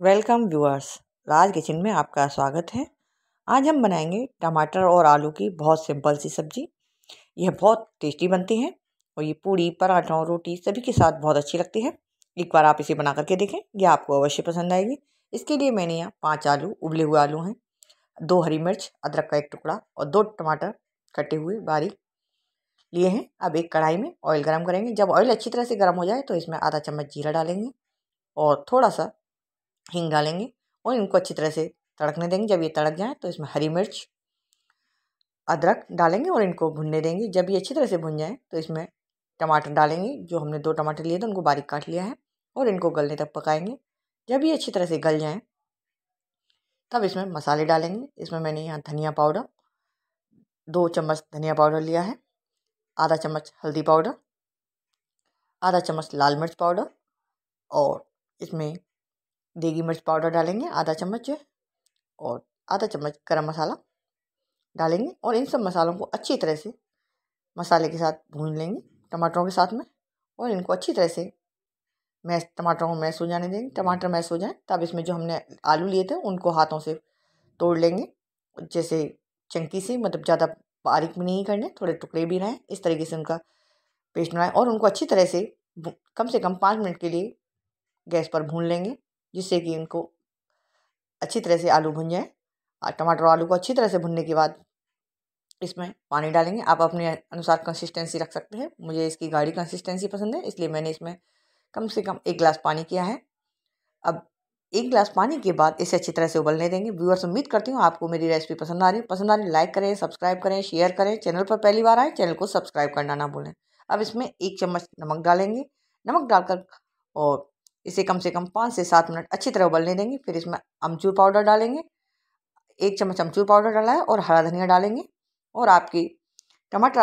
Welcome viewers, राज kitchen में आपका स्वागत है। आज हम बनाएँगे टमाटर और आलू की बहुत सिंपल सी सब्ज़ी। यह बहुत टेस्टी बनती है और ये पूड़ी पराठों, रोटी सभी के साथ बहुत अच्छी लगती है। एक बार आप इसे बना करके देखें, यह आपको अवश्य पसंद आएगी। इसके लिए मैंने यहाँ पाँच आलू, उबले हुए आलू हैं, दो हरी मिर्च, अदरक का एक टुकड़ा और दो टमाटर कटे हुए बारीक लिए हैं। अब एक कढ़ाई में ऑयल गर्म करेंगे। जब ऑयल अच्छी तरह से गर्म हो जाए तो इसमें आधा चम्मच जीरा डालेंगे और थोड़ा सा हींग डालेंगे और इनको अच्छी तरह से तड़कने देंगे। जब ये तड़क जाए तो इसमें हरी मिर्च, अदरक डालेंगे और इनको भुनने देंगे। जब ये अच्छी तरह से भुन जाए तो इसमें टमाटर डालेंगे। जो हमने दो टमाटर लिए थे उनको बारीक काट लिया है और इनको गलने तक पकाएँगे। जब ये अच्छी तरह से गल जाएँ, तब इसमें मसाले डालेंगे। इसमें मैंने यहाँ धनिया पाउडर, दो चम्मच धनिया पाउडर लिया है, आधा चम्मच हल्दी पाउडर, आधा चम्मच लाल मिर्च पाउडर और इसमें देगी मिर्च पाउडर डालेंगे, आधा चम्मच और आधा चम्मच गरम मसाला डालेंगे और इन सब मसालों को अच्छी तरह से मसाले के साथ भून लेंगे टमाटरों के साथ में और इनको अच्छी तरह से मैश, टमाटरों को मैश हो जाने देंगे। टमाटर मैश हो जाए, तब इसमें जो हमने आलू लिए थे, उनको हाथों से तोड़ लेंगे। जैसे चंकी से मतलब ज़्यादा बारीक भी नहीं करने, थोड़े टुकड़े भी रहें, इस तरीके से उनका पेस्ट बनाएँ और उनको अच्छी तरह से कम से कम पाँच मिनट के लिए गैस पर भून लेंगे। जिससे कि इनको अच्छी तरह से आलू भुन जाए और टमाटर आलू को अच्छी तरह से भुनने के बाद इसमें पानी डालेंगे। आप अपने अनुसार कंसिस्टेंसी रख सकते हैं। मुझे इसकी गाढ़ी कंसिस्टेंसी पसंद है, इसलिए मैंने इसमें कम से कम एक गिलास पानी किया है। अब एक गिलास पानी के बाद इसे अच्छी तरह से उबलने देंगे। व्यूअर्स उम्मीद करती हूँ आपको मेरी रेसिपी पसंद आ रही है। पसंद आ रही लाइक करें सब्सक्राइब करें शेयर करें। चैनल पर पहली बार आए चैनल को सब्सक्राइब करना ना भूलें। अब इसमें एक चम्मच नमक डालेंगे। नमक डालकर और इसे कम से कम पाँच से सात मिनट अच्छी तरह उबलने देंगे। फिर इसमें अमचूर पाउडर डालेंगे। एक चम्मच अमचूर पाउडर डाला है और हरा धनिया डालेंगे और आपकी टमाटर